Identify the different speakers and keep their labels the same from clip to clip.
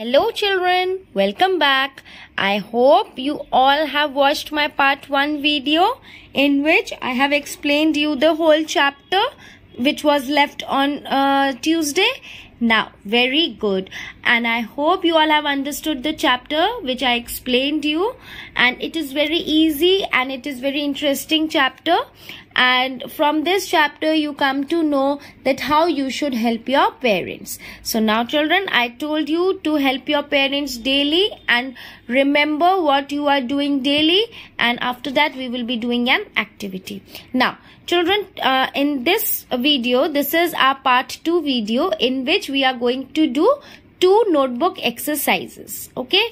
Speaker 1: Hello children, welcome back. I hope you all have watched my part 1 video in which I have explained you the whole chapter which was left on uh, Tuesday. Now, very good. And I hope you all have understood the chapter which I explained you. And it is very easy and it is very interesting chapter. And from this chapter you come to know that how you should help your parents. So now children i told you to help your parents daily and remember what you are doing daily. And after that we will be doing an activity. Now children uh, in this video this is our part 2 video in which we are going to do two notebook exercises okay?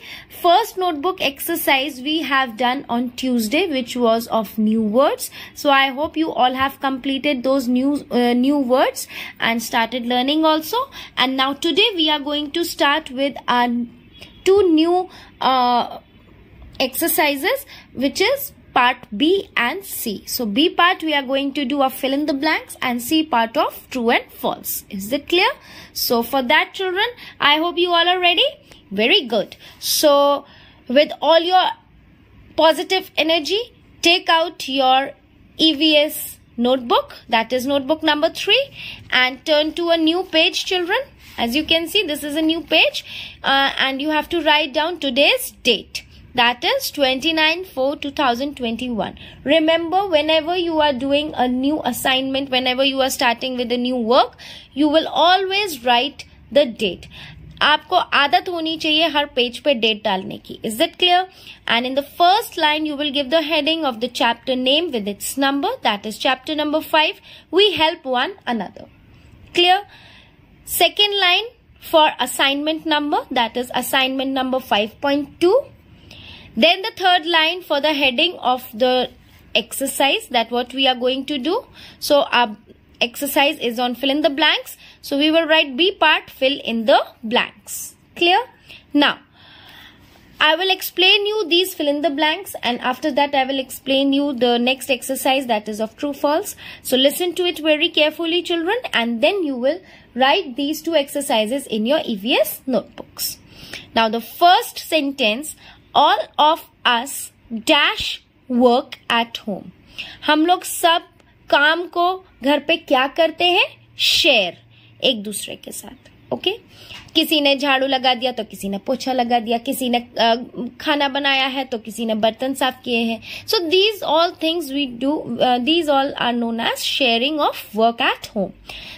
Speaker 1: First notebook exercise we have done on tuesday which was of new words. So i hope you all have completed those new uh, new words and started learning also. And now today we are going to start with our two new uh, exercises which is part B and C. So B part we are going to do a fill in the blanks and C part of true and false. Is it clear? So for that children, I hope you all are ready. Very good. So with all your positive energy, take out your EVS notebook that is notebook number 3 and turn to a new page children as you can see this is a new page uh, and you have to write down today's date that is 29 4 2021 remember whenever you are doing a new assignment whenever you are starting with a new work you will always write the date आपको आदत होनी चाहिए हर page पे date डालने की is it clear and in the first line you will give the heading of the chapter name with its number that is chapter number five we help one another clear second line for assignment number that is assignment number 5.2 then the third line for the heading of the exercise that what we are going to do. So our exercise is on fill in the blanks. So we will write B part fill in the blanks. Clear? Now, I will explain you these fill in the blanks and after that I will explain you the next exercise that is of true false. So listen to it very carefully children and then you will write these two exercises in your EVS notebooks. Now the first sentence all of us dash work at home हम लोग सब काम को घर पे क्या करते हैं? शेयर एक दूसरे के साथ. ओके? किसी ने झाड़ू लगा दिया तो किसी ने पोछा लगा दिया, किसी ने खाना बनाया है तो किसी ने बर्तन साफ़ किए हैं। So these all things we do these all are known as sharing of work at home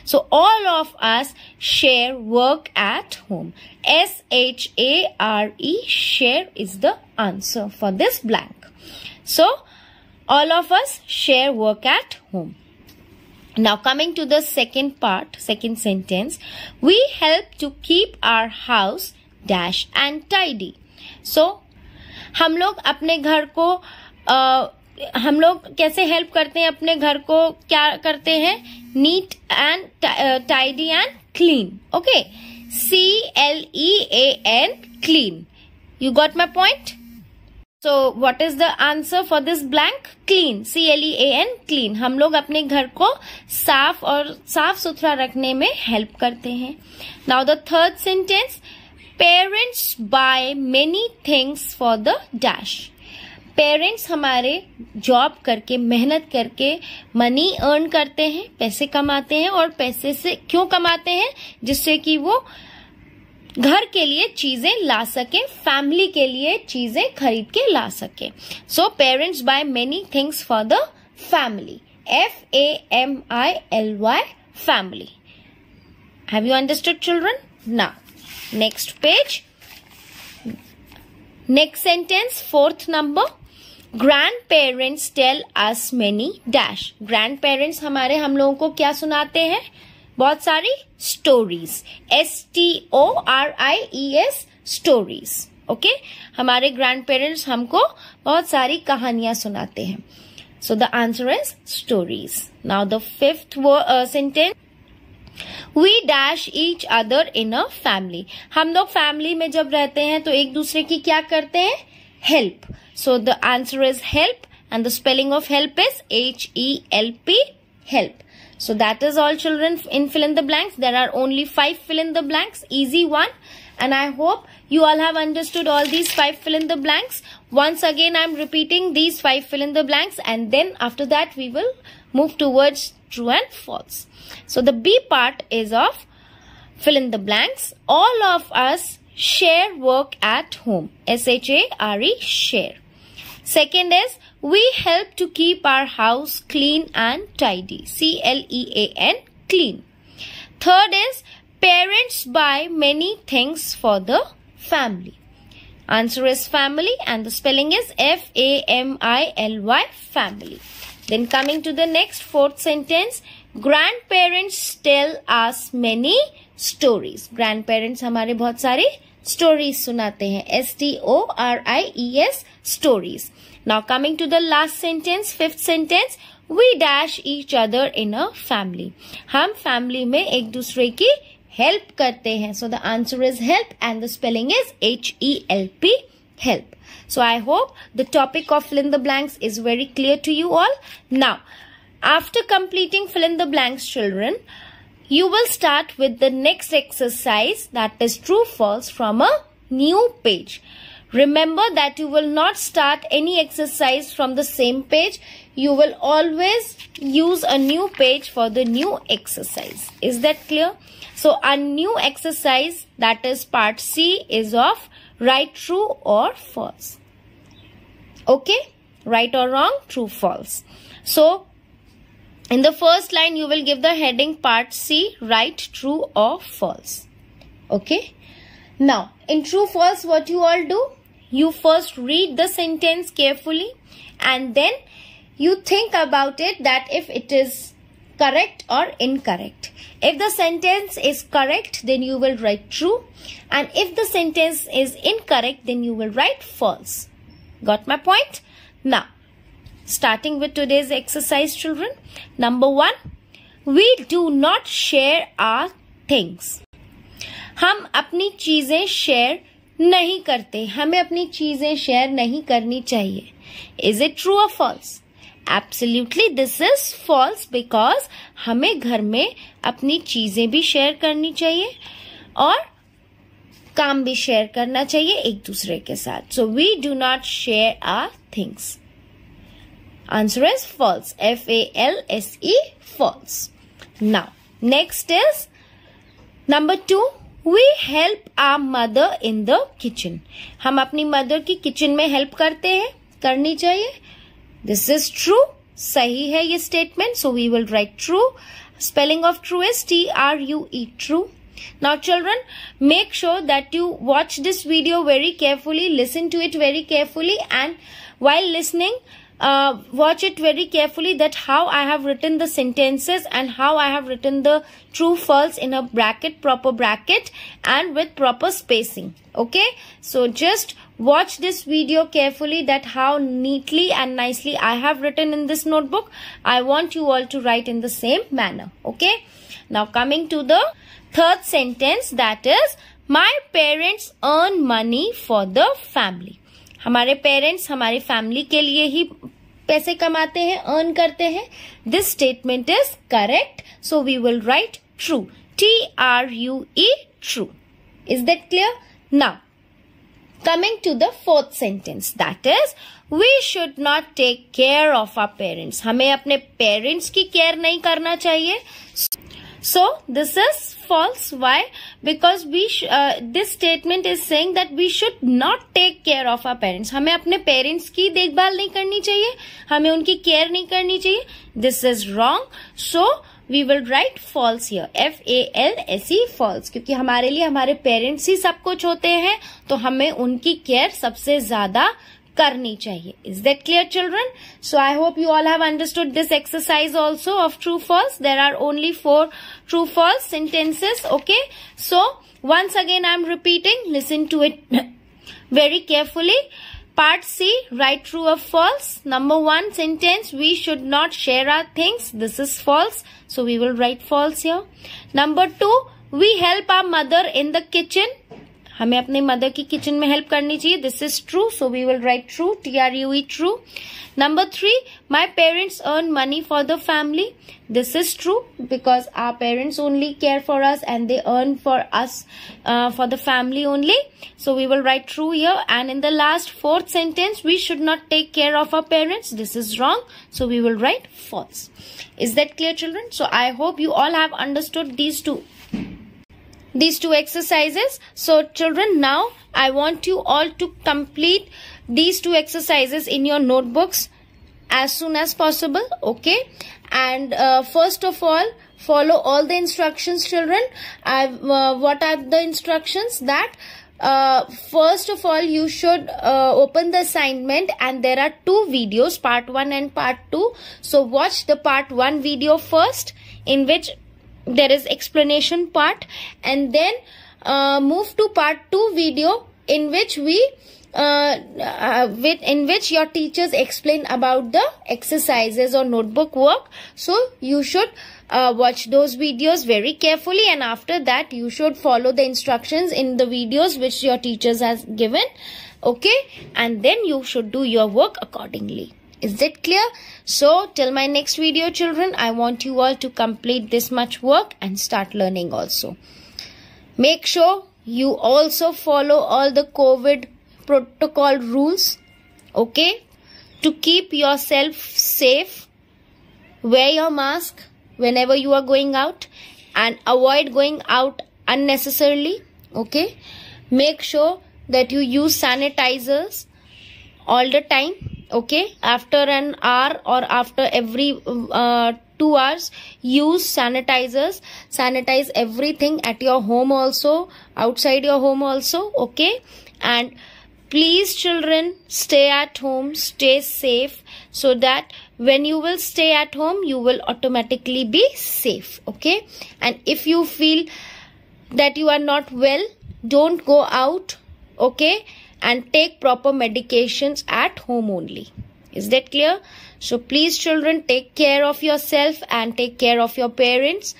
Speaker 1: so all of us share work at home S H A R E share is the answer for this blank so all of us share work at home Now coming to the second part, second sentence, we help to keep our house dash and tidy. So, हम लोग अपने घर को आ, हम लोग कैसे help करते हैं अपने घर को क्या करते हैं neat and tidy and clean okay C L E A N clean you got my point so what is the answer for this blank clean C L E A N clean हम लोग अपने घर को साफ़ और साफ़ सुथरा रखने में हेल्प करते हैं। Now the third sentence parents buy many things for the dash parents हमारे जॉब करके, मेहनत करके मनी अर्न करते हैं, पैसे कमाते हैं और पैसे से क्यों कमाते हैं? जिससे कि वो घर के लिए चीज़ें ला सके फैमिली के लिए चीज़ें खरीद के ला सके। So parents buy many things for the family F A M I L Y family have you understood children ना next page next sentence fourth number grandparents tell us many dash grandparents हमारे हम लोगों को क्या सुनाते हैं? बहुत सारी stories S T O R I E S stories okay हमारे ग्रैंड पेरेंट्स हमको बहुत सारी कहानियाँ सुनाते हैं. So the answer is stories now the fifth sentence we dash each other in a family हम लोग फैमिली में जब रहते हैं तो एक दूसरे की क्या करते हैं? Help so the answer is help and the spelling of help is H E L P help So that is all children in fill in the blanks. There are only five fill in the blanks. Easy one. and I hope you all have understood all these five fill in the blanks. Once again, I'm repeating these five fill in the blanks and then after that we will move towards true and false. So the B part is of fill in the blanks. All of us share work at home. S-H-A-R-E, share. Second is we help to keep our house clean and tidy. C-L-E-A-N, clean. Third is parents buy many things for the family. Answer is family and the spelling is F-A-M-I-L-Y, family. Then coming to the next fourth sentence, grandparents tell us many stories. Grandparents हमारे बहुत सारे stories सुनाते हैं। S T O R I E S stories now coming to the last sentence fifth sentence we dash each other in a family हम family में एक दूसरे की हेल्प करते हैं। So the answer is help and the spelling is H E L P help so I hope the topic of fill in the blanks is very clear to you all now after completing fill in the blanks children you will start with the next exercise that is true false from a new page. Remember that you will not start any exercise from the same page. You will always use a new page for the new exercise. Is that clear? So a new exercise that is part C is of write true or false. Okay? Right or wrong? True, false. So in the first line, you will give the heading part C, right, true or false. Okay. Now, in true, false, what you all do? You first read the sentence carefully and then you think about it that if it is correct or incorrect. If the sentence is correct, then you will write true. And if the sentence is incorrect, then you will write false. Got my point? Now, starting with today's exercise children. Number one, we do not share our things. हम अपनी चीज़ें share नहीं करते हमें अपनी चीज़ें share नहीं करनी चाहिए इज़ इट ट्रू और false absolutely this is false because हमें घर में अपनी चीज़ें भी शेयर करनी चाहिए और काम भी शेयर करना चाहिए एक दूसरे के साथ so we do not share our things Answer is false. F-A-L-S-E, false. Now, next is number two. We help our mother in the kitchen. हम अपनी मदर की किचन में हेल्प करते हैं करनी चाहिए दिस इज ट्रू सही है ये statement so we will write true spelling of true is T R U E true. Now children, make sure that you watch this video very carefully, listen to it very carefully and while listening, uh, watch it very carefully that how I have written the sentences and how I have written the true false in a bracket proper bracket and with proper spacing. Okay? So just watch this video carefully that how neatly and nicely I have written in this notebook. I want you all to write in the same manner. Okay? Now coming to the third sentence that is my parents earn money for the family हमारे parents हमारी family के लिए ही पैसे कमाते हैं earn करते हैं। This statement is correct so we will write true T R U E true is that clear now coming to the fourth sentence, that is, we should not take care of our parents. हमें अपने parents की care नहीं करना चाहिए। So this is false. Why? Because we uh, this statement is saying that we should not take care of our parents. हमें अपने parents की देखभाल नहीं करनी चाहिए हमें उनकी care नहीं करनी चाहिए This is wrong. So we will write false here. F A L S E false. क्योंकि हमारे लिए हमारे parents ही सब कुछ होते हैं तो हमें उनकी care सबसे ज़्यादा करनी चाहिए is that clear children so I hope you all have understood this exercise also of true false there are only four true false sentences okay so once again i'm repeating listen to it very carefully part c write true or false number one sentence we should not share our things this is false so we will write false here number two we help our mother in the kitchen हमें अपने mother की kitchen में help करनी चाहिए। This is true so we will write true T R U E true number three my parents earn money for the family this is true because our parents only care for us and they earn for us for the family only so we will write true yeah and in the last fourth sentence we should not take care of our parents this is wrong so we will write false is that clear children so I hope you all have understood these two these two exercises. So children, now I want you all to complete these two exercises in your notebooks as soon as possible. Okay. And uh, first of all, follow all the instructions children. Uh, what are the instructions that uh, first of all you should uh, open the assignment and there are two videos part 1 and part 2 so watch the part 1 video first in which there is explanation part and then uh, move to part 2 video in which we uh, uh, with in which your teachers explain about the exercises or notebook work. So you should uh, watch those videos very carefully and after that you should follow the instructions in the videos which your teachers has given okay? And then you should do your work accordingly. Is that clear? So till my next video children, I want you all to complete this much work and start learning also. Make sure you also follow all the COVID protocol rules. Okay? To keep yourself safe, wear your mask whenever you are going out and avoid going out unnecessarily. Okay? Make sure that you use sanitizers all the time okay? After an hour or after every uh, two hours use sanitizers. Sanitize everything at your home also outside your home also okay? And please children stay at home stay safe so that when you will stay at home you will automatically be safe okay? And if you feel that you are not well don't go out okay and take proper medications at home only. Is that clear? So please children take care of yourself and take care of your parents.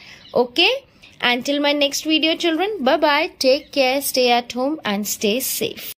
Speaker 1: Okay? Until my next video children. Bye bye. Take care. Stay at home and stay safe.